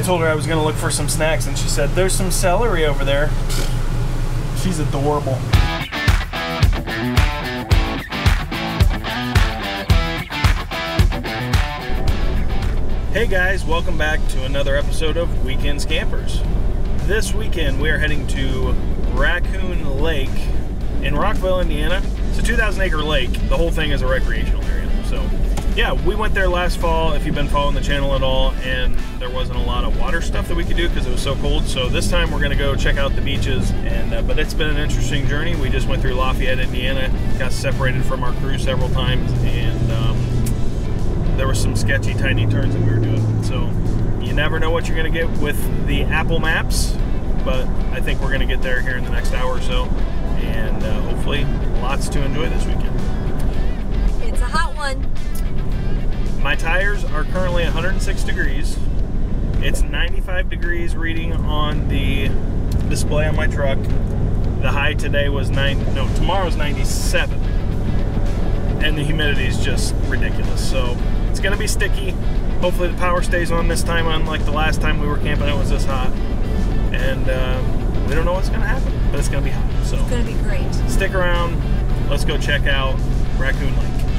I told her I was gonna look for some snacks, and she said, "There's some celery over there." She's adorable. Hey guys, welcome back to another episode of Weekend Scampers. This weekend we are heading to Raccoon Lake in Rockville, Indiana. It's a 2,000 acre lake. The whole thing is a recreational area. So, yeah, we went there last fall if you've been following the channel at all, and there wasn't a lot of water stuff that we could do because it was so cold. So this time we're going to go check out the beaches. And uh, but it's been an interesting journey. We just went through Lafayette, Indiana, got separated from our crew several times, and um, there were some sketchy, tiny turns that we were doing. So you never know what you're going to get with the Apple Maps, but I think we're going to get there here in the next hour or so, and uh, hopefully lots to enjoy this weekend. Tires are currently 106 degrees. It's 95 degrees reading on the display on my truck. The high today was nine. No, tomorrow's 97, and the humidity is just ridiculous. So it's gonna be sticky. Hopefully the power stays on this time, unlike the last time we were camping. It was this hot, and uh, we don't know what's gonna happen, but it's gonna be hot. So It's gonna be great. stick around. Let's go check out Raccoon Lake.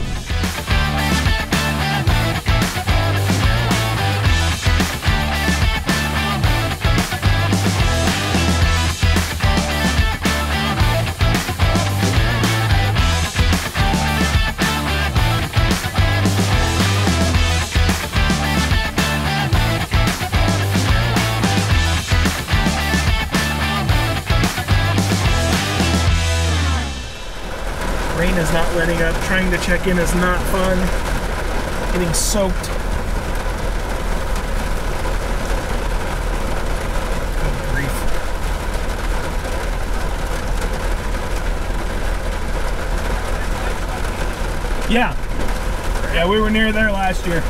Rain is not letting up. Trying to check in is not fun. Getting soaked. Yeah. Yeah, we were near there last year.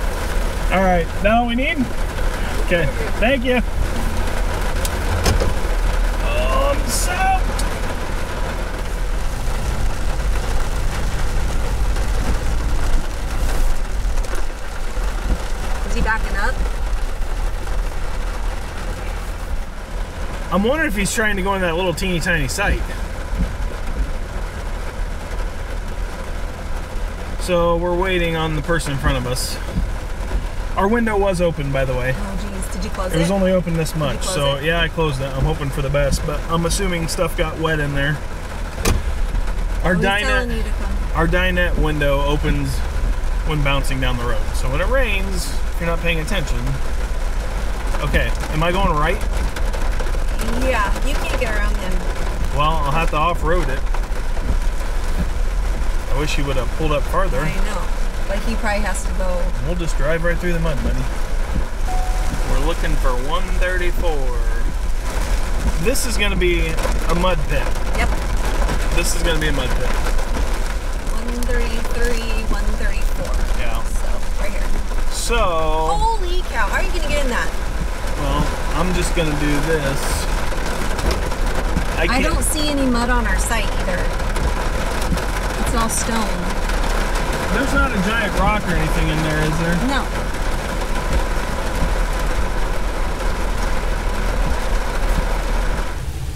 All right. Now we need? Okay. Thank you. Oh, I'm soaked. Is he backing up? I'm wondering if he's trying to go in that little teeny tiny site. So we're waiting on the person in front of us. Our window was open, by the way. Oh geez, did you close It it? was only open this much, so it? yeah, I closed it. I'm hoping for the best, but I'm assuming stuff got wet in there. Our dinette, you to come. our dinette window opens when bouncing down the road. So when it rains, if you're not paying attention. Okay, am I going right? Yeah, you can't get around them. Well, I'll have to off-road it. I wish he would have pulled up farther. I know. But he probably has to go. We'll just drive right through the mud, buddy. We're looking for 134. This is going to be a mud pit. Yep. This is going to be a mud pit. 133, 134. Yeah. So right here. So, Holy cow! How are you gonna get in that? well, I'm just going to do this. I, I don't see any mud on our site either. It's all stone. There's not a giant rock or anything in there, is there? No.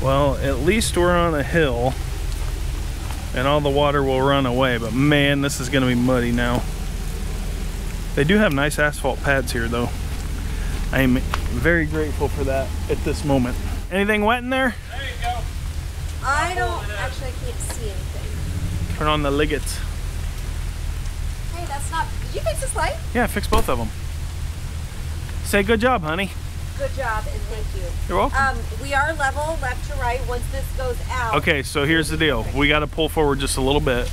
Well, at least we're on a hill and all the water will run away, but man, this is gonna be muddy now. They do have nice asphalt pads here though. I am very grateful for that at this moment. Anything wet in there? I don't actually. I can't see anything. Turn on the liggets. Hey, that's not. Did you fix this light? Yeah, fix both of them. Say good job, honey. Good job and thank you. You're welcome. Um, we are level left to right. Once this goes out. Okay, so here's the deal. We got to pull forward just a little bit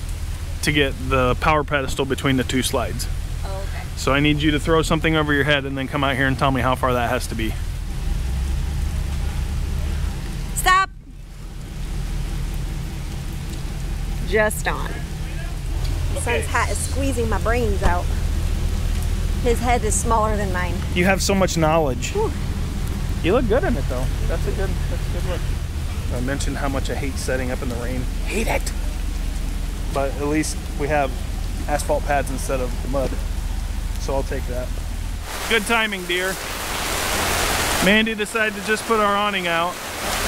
to get the power pedestal between the two slides. Oh, okay. So I need you to throw something over your head and then come out here and tell me how far that has to be. Just on. My son's hat is squeezing my brains out. His head is smaller than mine. You have so much knowledge. Whew. You look good in it though. That's a good that's a good look. I mentioned how much I hate setting up in the rain. Hate it. But at least we have asphalt pads instead of the mud. So I'll take that. Good timing, dear. Mandy decided to just put our awning out.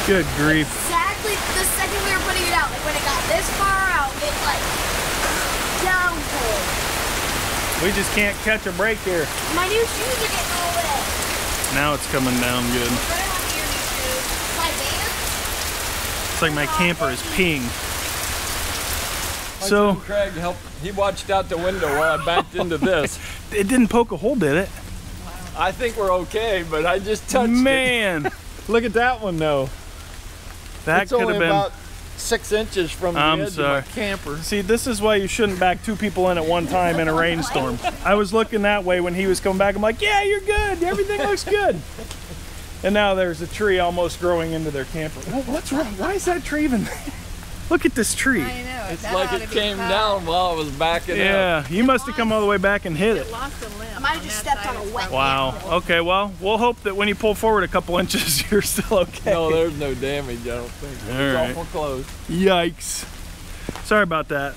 Good grief. Exactly the second we were putting it out, like when it got this far out, it like downpour. We just can't catch a break here. My new shoes are getting all wet. Now it's coming down good. We're gonna have to your new shoes. My Vans. It's like my camper is peeing. So- Craig helped. He watched out the window while I backed into this. It didn't poke a hole, did it? I think we're okay, but I just touched it. Man, Look at that one though. that could have been. Six inches from the I'm edge sorry. of my camper. See, this is why you shouldn't back two people in at one time in a rainstorm. I was looking that way when he was coming back. I'm like, yeah, you're good. Everything looks good. And now there's a tree almost growing into their camper. Wha- What's wrong? Why is that tree even there? Look at this tree. I know. It's that like it came cut. down while I was backing up. Yeah, you must have come all the way back and hit it. It lost a limb. I might have just stepped on a wet Wow. Okay, well, we'll hope that when you pull forward a couple inches, you're still okay. No, there's no damage. I don't think. All It's right. awful close. Yikes. Sorry about that.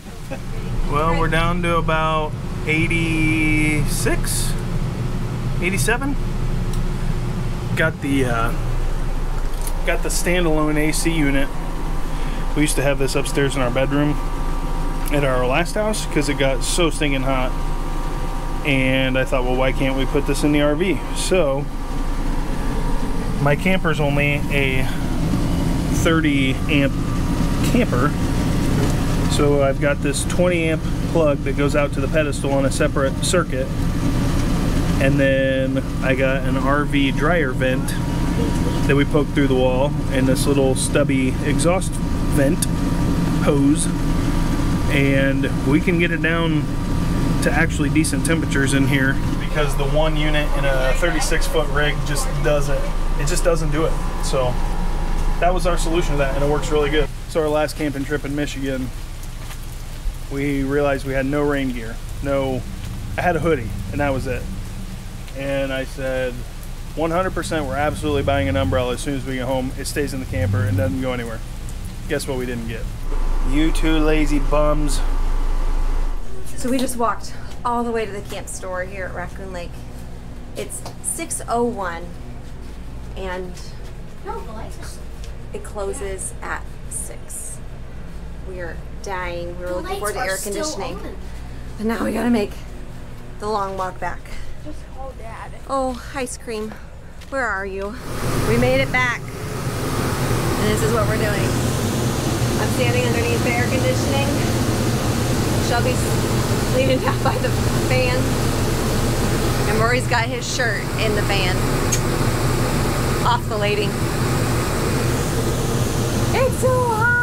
Well, we're down to about 86, 87. Got the uh, got the standalone AC unit. We used to have this upstairs in our bedroom at our last house because it got so stinking hot. And I thought, well, why can't we put this in the RV? So my camper's only a 30 amp camper. So I've got this 20 amp plug that goes out to the pedestal on a separate circuit. And then I got an RV dryer vent that we poke through the wall and this little stubby exhaust vent hose. And we can get it down to actually decent temperatures in here because the one unit in a 36 foot rig just doesn't, it just doesn't do it. So that was our solution to that and it works really good. So our last camping trip in Michigan, we realized we had no rain gear. No, I had a hoodie and that was it. And I said, 100% we're absolutely buying an umbrella as soon as we get home. It stays in the camper and doesn't go anywhere. Guess what we didn't get? You two lazy bums. So we just walked all the way to the camp store here at Raccoon Lake. It's 6:01 and No, lights it closes at 6. We are dying. We were The looking forward to air conditioning. But now we got to make the long walk back. Just call dad. Oh, ice cream. Where are you? We made it back. And this is what we're doing. I'm standing underneath the air conditioning. Shelby's leaning down by the fan. And Rory's got his shirt in the van. Oscillating. It's so hot!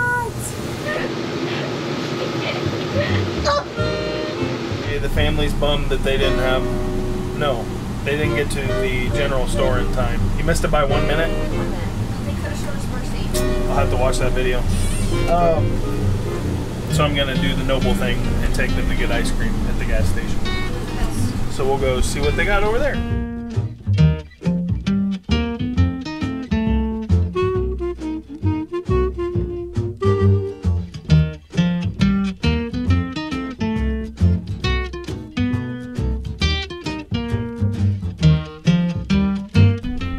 The family's bummed that they didn't have. No, they didn't get to the general store in time. You missed it by one minute. They could have showed us mercy. I'll have to watch that video. Um, so I'm gonna do the noble thing and take them to get ice cream at the gas station. So we'll go see what they got over there.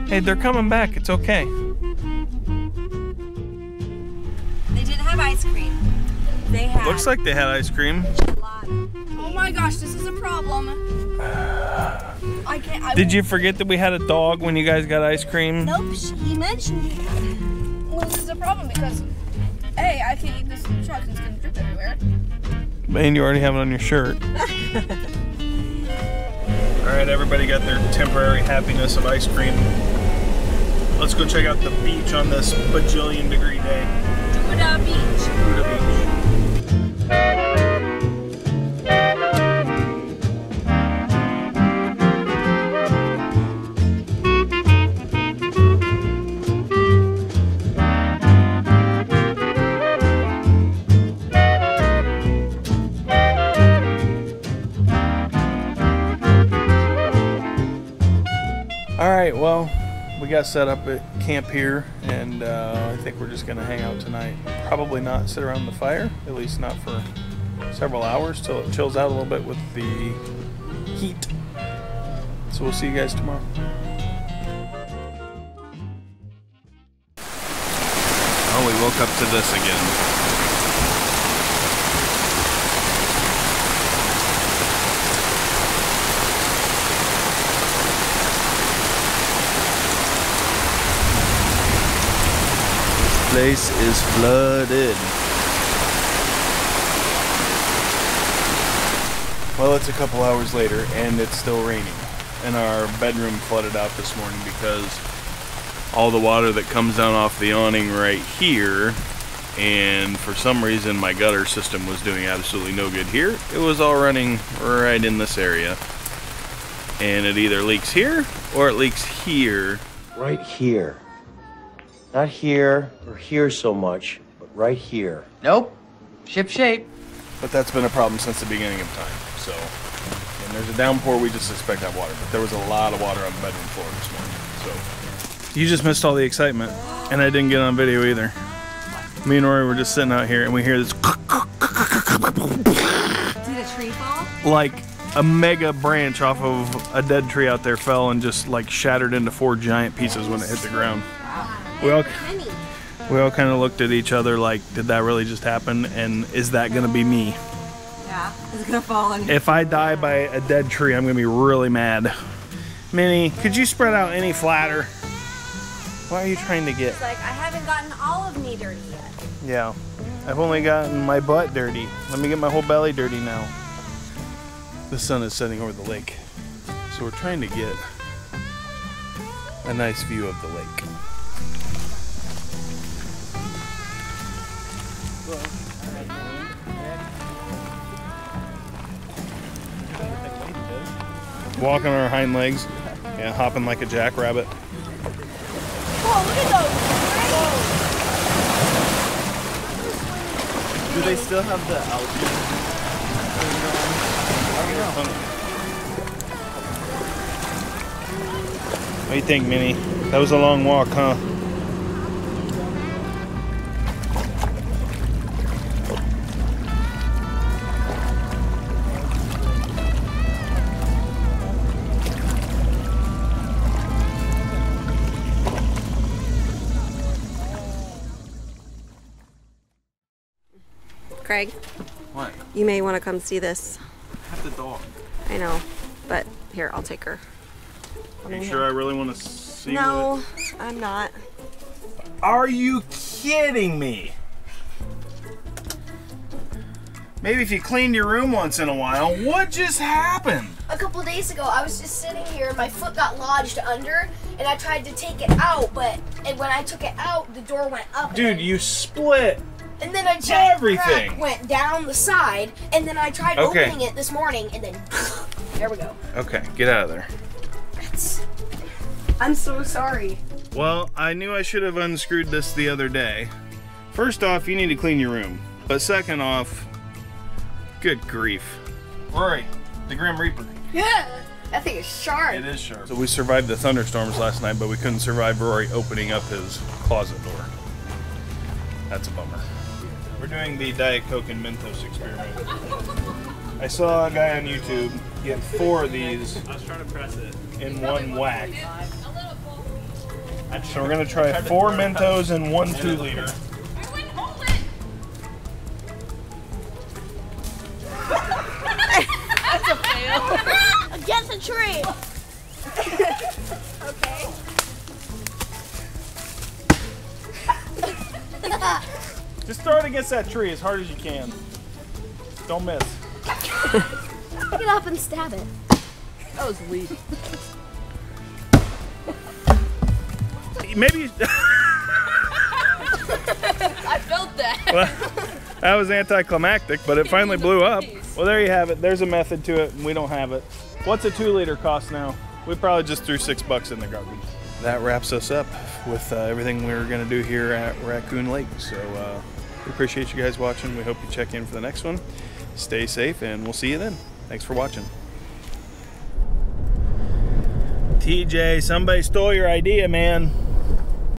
Hey, they're coming back. It's okay. Ice cream. They had Looks like they had ice cream. Oh my gosh, this is a problem. I can't. I Did you forget that we had a dog when you guys got ice cream? Nope, he mentioned it. Well, this is a problem because, hey, I can't eat this in the truck. It's gonna drip everywhere. And you already have it on your shirt. All right, everybody got their temporary happiness of ice cream. Let's go check out the beach on this bajillion degree day. Buddha Beach. Buddha Beach. All right, well, we got set up at camp here, and uh, I think we're just going to hang out tonight. Probably not sit around the fire, at least not for several hours till it chills out a little bit with the heat. So we'll see you guys tomorrow. Oh, we woke up to this again. Place is flooded. Well, it's a couple hours later and it's still raining. And our bedroom flooded out this morning because all the water that comes down off the awning right here and for some reason my gutter system was doing absolutely no good here. It was all running right in this area. And it either leaks here or it leaks here. Right here. Not here or here so much, but right here. Nope. Ship shape. But that's been a problem since the beginning of time. So, when there's a downpour, we just expect that water. But there was a lot of water on the bedroom floor this morning. So, you just missed all the excitement, and I didn't get on video either. Me and Rory were just sitting out here, and we hear this Did a tree fall? like a mega branch off of a dead tree out there fell and just like shattered into four giant pieces when it hit the ground. We all we all kind of looked at each other like, did that really just happen? And is that gonna be me? Yeah, it's gonna fall on you. If I die by a dead tree, I'm gonna be really mad. Minnie, could you spread out any flatter? Why are you trying to get? It's like, I haven't gotten all of me dirty yet. Yeah, I've only gotten my butt dirty. Let me get my whole belly dirty now. The sun is setting over the lake, so we're trying to get a nice view of the lake. Walking on our hind legs, yeah, hopping like a jackrabbit. Oh, look at those. Do they still have the algae? What do you think, Minnie? That was a long walk, huh? Craig, What? you may want to come see this. I Have the dog. I know, but here, I'll take her. Are you sure I really want to see No, I'm not. Are you kidding me? Maybe if you cleaned your room once in a while. What just happened? A couple days ago, I was just sitting here and my foot got lodged under, and I tried to take it out, but and when I took it out, the door went up. Dude, then- you split. And then a giant Everything. crack went down the side, and then I tried Okay. opening it this morning, and then there we go. Okay, get out of there. I'm so sorry. Well, I knew I should have unscrewed this the other day. First off, you need to clean your room. But second off, good grief. Rory, the Grim Reaper. Yeah, that thing is sharp. It is sharp. So we survived the thunderstorms last night, but we couldn't survive Rory opening up his closet door. That's a bummer. We're doing the Diet Coke and Mentos experiment. I saw a guy on YouTube get four of these I was trying to press it. in one whack. So we're gonna try four Mentos and one two liter. Against a tree. Just throw it against that tree as hard as you can. Don't miss. Get up and stab it. That was weak. Maybe I felt that. well, that was anticlimactic, but it finally blew up. Well, there you have it. There's a method to it, and we don't have it. What's a two liter cost now? We probably just threw six bucks in the garbage. That wraps us up with uh, everything we are going to do here at Raccoon Lake. So uh, we appreciate you guys watching. We hope you check in for the next one. Stay safe, and we'll see you then. Thanks for watching. TJ, somebody stole your idea, man.